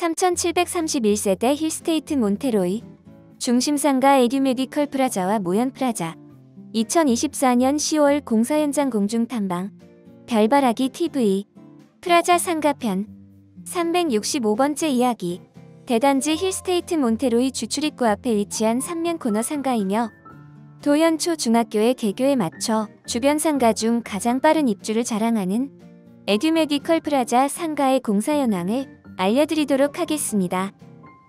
3731세대 힐스테이트 몬테로이 중심상가 에듀메디컬 프라자와 모현 프라자 2024년 10월 공사 현장 공중 탐방 별바라기 TV 프라자 상가편 365번째 이야기 대단지 힐스테이트 몬테로이 주출입구 앞에 위치한 3면 코너 상가이며 도현초 중학교의 개교에 맞춰 주변 상가 중 가장 빠른 입주를 자랑하는 에듀메디컬 프라자 상가의 공사 현황을 알려드리도록 하겠습니다.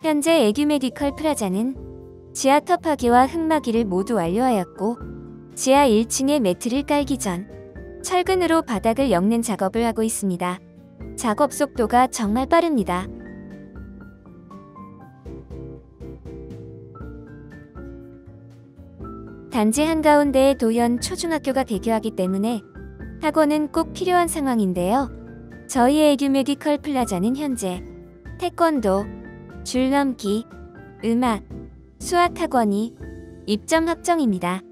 현재 에듀메디컬 프라자는 지하 터파기와 흙막이를 모두 완료하였고 지하 1층에 매트를 깔기 전 철근으로 바닥을 엮는 작업을 하고 있습니다. 작업 속도가 정말 빠릅니다. 단지 한가운데에 도현 초중학교가 개교하기 때문에 학원은 꼭 필요한 상황인데요. 저희 에듀 메디컬 플라자는 현재 태권도, 줄넘기, 음악, 수학 학원이 입점 확정입니다.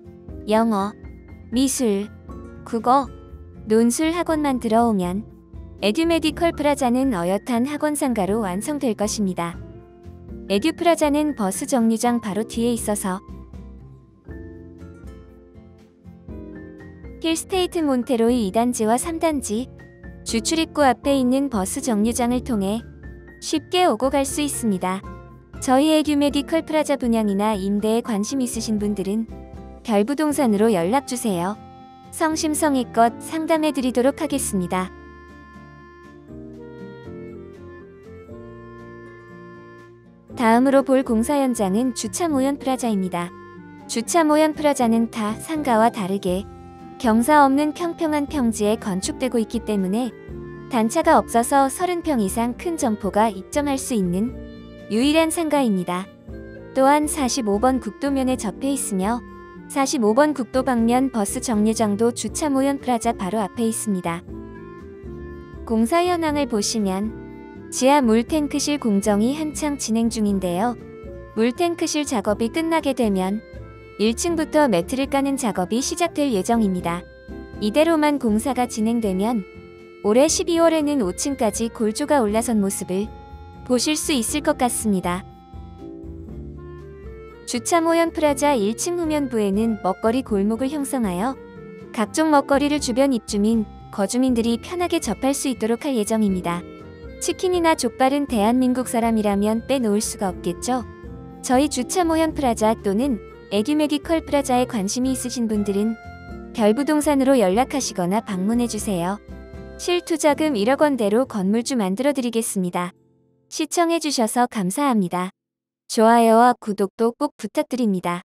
영어, 미술, 국어, 논술 학원만 들어오면 에듀 메디컬 플라자는 어엿한 학원 상가로 완성될 것입니다. 에듀 플라자는 버스 정류장 바로 뒤에 있어서 힐스테이트 몬테로이 2단지와 3단지 주 출입구 앞에 있는 버스 정류장을 통해 쉽게 오고 갈 수 있습니다. 저희 에듀 메디컬 프라자 분양이나 임대에 관심 있으신 분들은 별부동산으로 연락주세요. 성심성의껏 상담해 드리도록 하겠습니다. 다음으로 볼 공사 현장은 주차 모현 프라자입니다. 주차 모현 프라자는 타 상가와 다르게 경사 없는 평평한 평지에 건축되고 있기 때문에 단차가 없어서 30평 이상 큰 점포가 입점할 수 있는 유일한 상가입니다. 또한 45번 국도면에 접해 있으며 45번 국도 방면 버스 정류장도 주차 모현 프라자 바로 앞에 있습니다. 공사 현황을 보시면 지하 물탱크실 공정이 한창 진행 중인데요. 물탱크실 작업이 끝나게 되면 1층부터 매트를 까는 작업이 시작될 예정입니다. 이대로만 공사가 진행되면 올해 12월에는 5층까지 골조가 올라선 모습을 보실 수 있을 것 같습니다. 주차 모현 프라자 1층 후면부에는 먹거리 골목을 형성하여 각종 먹거리를 주변 입주민, 거주민들이 편하게 접할 수 있도록 할 예정입니다. 치킨이나 족발은 대한민국 사람이라면 빼놓을 수가 없겠죠? 저희 주차 모현 프라자 또는 에듀메디컬 프라자에 관심이 있으신 분들은 별부동산으로 연락하시거나 방문해주세요. 실투자금 1억 원대로 건물주 만들어 드리겠습니다. 시청해주셔서 감사합니다. 좋아요와 구독도 꼭 부탁드립니다.